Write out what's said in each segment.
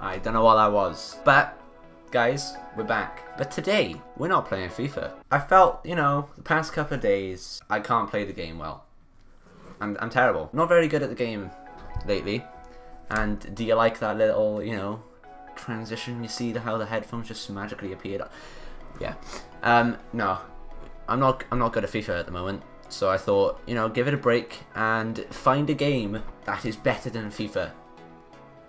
I don't know what that was. But, guys, we're back. But today, we're not playing FIFA. I felt, you know, the past couple of days, I can't play the game well. I'm, I'm terrible. Not very good at the game lately. And do you like that little, you know, transition? You see how the headphones just magically appeared? Yeah. Um, no. I'm not, I'm not good at FIFA at the moment. So I thought, you know, give it a break and find a game that is better than FIFA.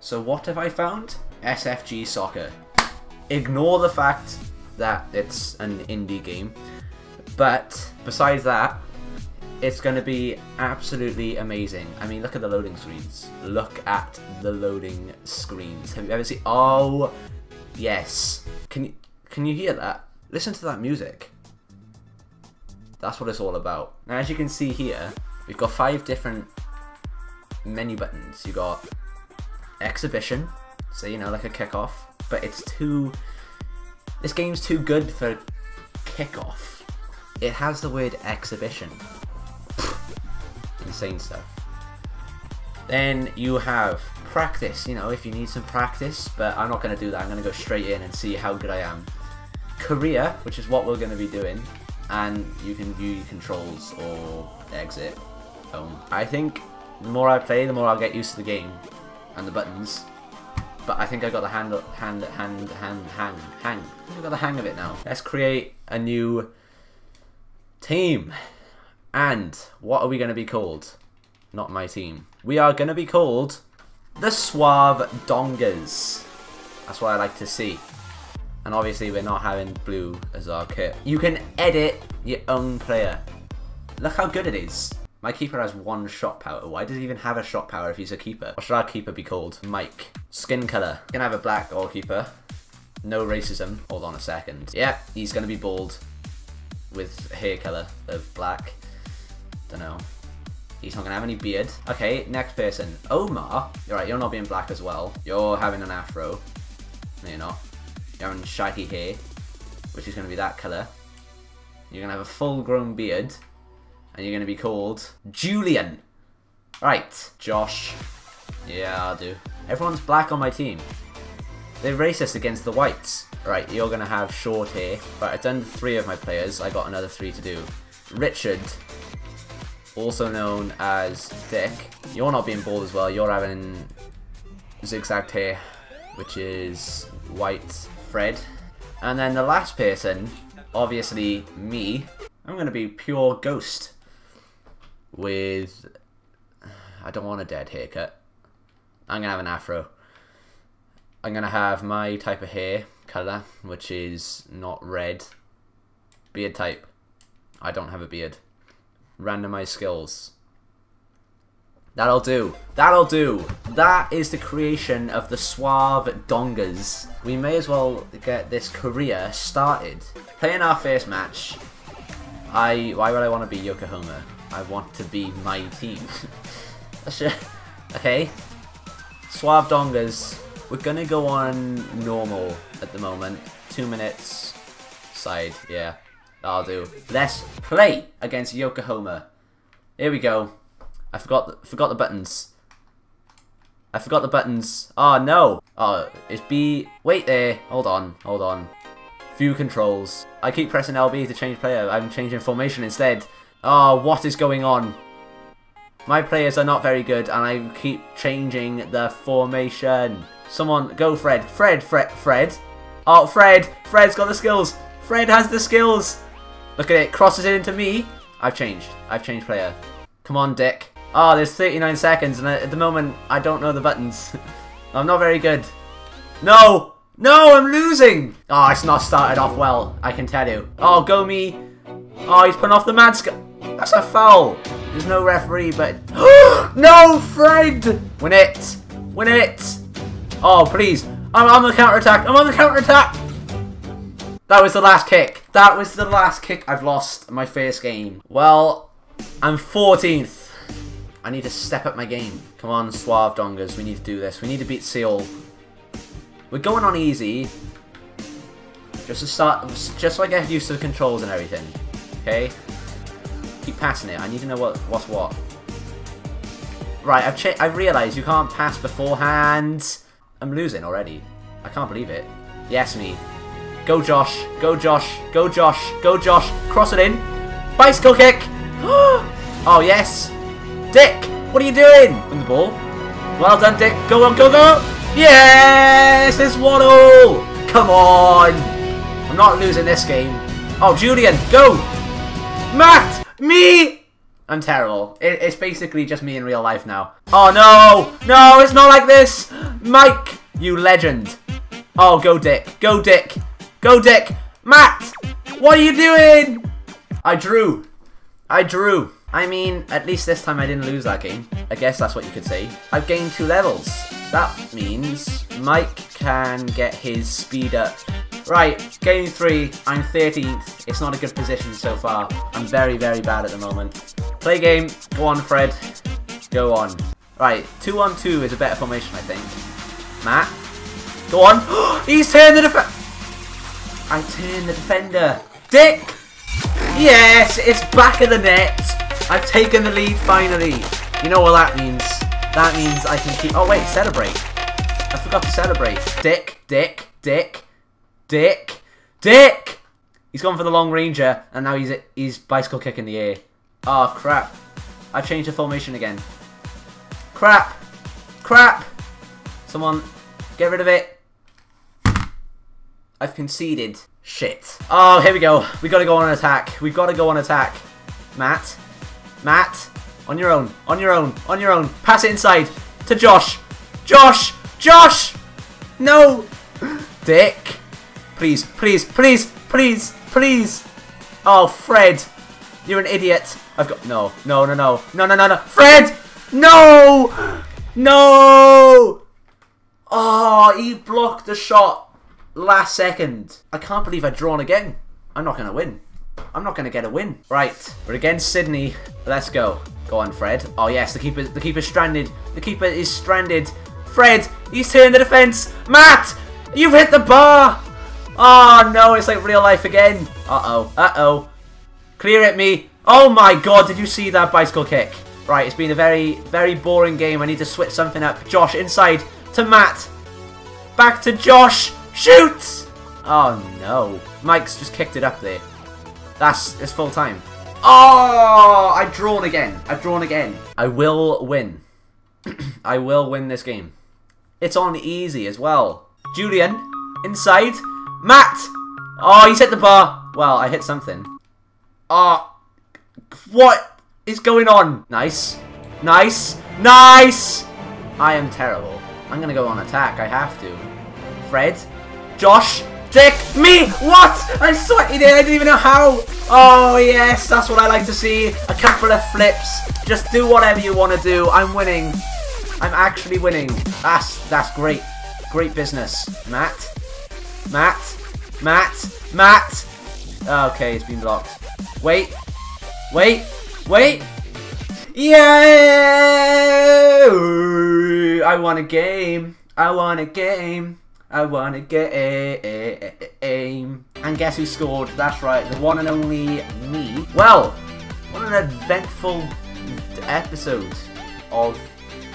So what have I found? SFG Soccer. Ignore the fact that it's an indie game. But besides that, it's going to be absolutely amazing. I mean, look at the loading screens. Look at the loading screens. Have you ever seen? Oh, yes. Can you can you hear that? Listen to that music. That's what it's all about. Now, as you can see here, we've got five different menu buttons. You got exhibition, so you know, like a kickoff, but it's too. This game's too good for kickoff. It has the word exhibition. Insane stuff. Then you have practice, you know, if you need some practice, but I'm not going to do that. I'm going to go straight in and see how good I am. Career, which is what we're going to be doing and you can view your controls or exit home. I think the more I play, the more I'll get used to the game and the buttons. But I think I got the hand, hand, hand, hand, hang, hang. I think I got the hang of it now. Let's create a new team. And what are we going to be called? Not my team. We are going to be called the Suave Dongas. That's what I like to see. And obviously we're not having blue as our kit. You can edit your own player. Look how good it is. My keeper has one shot power. Why does he even have a shot power if he's a keeper? What should our keeper be called? Mike. Skin color. Gonna have a black goalkeeper. No racism. Hold on a second. Yeah, he's gonna be bald. With hair color of black. Don't know. He's not gonna have any beard. Okay, next person. Omar. You're right, you're not being black as well. You're having an afro. No, you're not. You're having shaggy hair, which is to be that colour. You're to have a full-grown beard, and you're going to be called Julian. Right, Josh. Yeah, I'll do. Everyone's black on my team. They're racist against the whites. Right, you're going to have short hair. Right, I've done three of my players. I got another three to do. Richard, also known as Dick. You're not being bald as well. You're having zigzag hair, which is white Fred. And then the last person, obviously me, I'm going to be pure ghost. With... I don't want a dead haircut. I'm going to have an afro. I'm going to have my type of hair colour, which is not red. Beard type. I don't have a beard. Randomize skills. That'll do. That'll do. That is the creation of the Suave Dongas. We may as well get this career started. Playing our first match. I why would I want to be Yokohama? I want to be my team. okay. Suave Dongas. We're gonna go on normal at the moment. Two minutes. Side, yeah. That'll do. Let's play against Yokohama. Here we go. I forgot forgot the buttons. I forgot the buttons. Oh no. Oh, it's B. Wait there. Hold on. Hold on. View controls. I keep pressing LB to change player. I'm changing formation instead. Oh, what is going on? My players are not very good and I keep changing the formation. Someone, go Fred. Fred, Fred, Fred. Oh, Fred. Fred's got the skills. Fred has the skills. Look at it. Crosses it into me. I've changed. I've changed player. Come on, Dick. Oh, there's 39 seconds, and at the moment, I don't know the buttons. I'm not very good. No! No, I'm losing! Oh, it's not started off well, I can tell you. Oh, go me. Oh, he's putting off the mad That's a foul. There's no referee, but... no, Fred! Win it! Win it! Oh, please. I'm on the counter-attack. I'm on the counter-attack! That was the last kick. That was the last kick. I've lost my first game. Well, I'm 14th. I need to step up my game. Come on, Suave Dongas. We need to do this. We need to beat Seoul. We're going on easy. Just to start, just so I get used to the controls and everything. Okay? Keep passing it. I need to know what what's what. Right, I've I've realised you can't pass beforehand. I'm losing already. I can't believe it. Yes, me. Go, Josh. Go, Josh. Go, Josh. Go, Josh. Cross it in. Bicycle kick. oh, yes. Dick, what are you doing? Win the ball. Well done, Dick. Go on, go, go. Yes, it's 1-0. Come on. I'm not losing this game. Oh, Julian, go. Matt, me. I'm terrible. It, it's basically just me in real life now. Oh, no. No, it's not like this. Mike, you legend. Oh, go Dick. Go Dick. Go Dick. Matt, what are you doing? I drew. I drew. I mean, at least this time I didn't lose that game. I guess that's what you could say. I've gained two levels. That means Mike can get his speed up. Right, game three, I'm 13th. It's not a good position so far. I'm very, very bad at the moment. Play game. Go on, Fred. Go on. Right, 2-1-2 is a better formation, I think. Matt. Go on. He's turned the defender. I turned the defender. Dick! Yes, it's back of the net. I've taken the lead finally. You know what that means? That means I can keep... Oh, wait, celebrate. I forgot to celebrate. Dick, Dick, Dick, Dick, Dick! He's gone for the long ranger, and now he's he's bicycle kick in the air. Oh, crap. I've changed the formation again. Crap! Crap! Someone, get rid of it. I've conceded. Shit. Oh, here we go. We gotta go on attack. We've gotta go on attack. Matt. Matt. On your own. On your own. On your own. Pass it inside. To Josh. Josh! Josh! No! Dick. Please, please, please, please, please. Oh, Fred. You're an idiot. I've got... No. No, no, no. No, no, no, no. Fred! No! No! Oh, he blocked the shot last second. I can't believe I've drawn again. I'm not going to win. I'm not going to get a win. Right, we're against Sydney. Let's go. Go on, Fred. Oh, yes, the keeper, the keeper's stranded. The keeper is stranded. Fred, he's turned the defense. Matt, you've hit the bar. Oh, no, it's like real life again. Uh-oh, uh-oh. Clear it, me. Oh, my God, did you see that bicycle kick? Right, it's been a very, very boring game. I need to switch something up. Josh, inside to Matt. Back to Josh. Shoot! Oh, no. Mike's just kicked it up there. That's it's full time. Oh, I've drawn again. I've drawn again. I will win. I will win this game. It's on easy as well. Julian, inside. Matt! Oh, he's hit the bar. Well, I hit something. Oh, what is going on? Nice. Nice. Nice! I am terrible. I'm to go on attack. I have to. Fred. Josh. Dick, me, what? I'm sweaty there, I didn't even know how. Oh yes, that's what I like to see. A couple of flips. Just do whatever you want to do. I'm winning. I'm actually winning. That's that's great. Great business. Matt. Matt. Matt. Matt. Ah, okay, it's been blocked. Wait. Wait. Wait. Yeah! I want a game. I want a game. I want a game. And guess who scored? That's right, the one and only me. Well, what an eventful episode of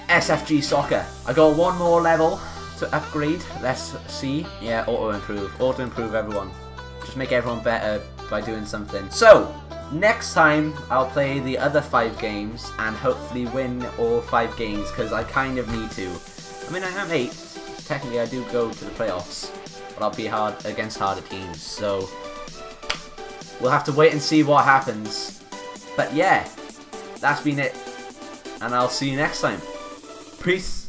SFG Soccer. I got one more level to upgrade. Let's see. Yeah, auto improve. Auto improve everyone. Just make everyone better by doing something. So, next time I'll play the other five games and hopefully win all five games because I kind of need to. I mean, I am eight, technically I do go to the playoffs, but I'll be hard against harder teams. So we'll have to wait and see what happens. But yeah, that's been it, and I'll see you next time. Peace.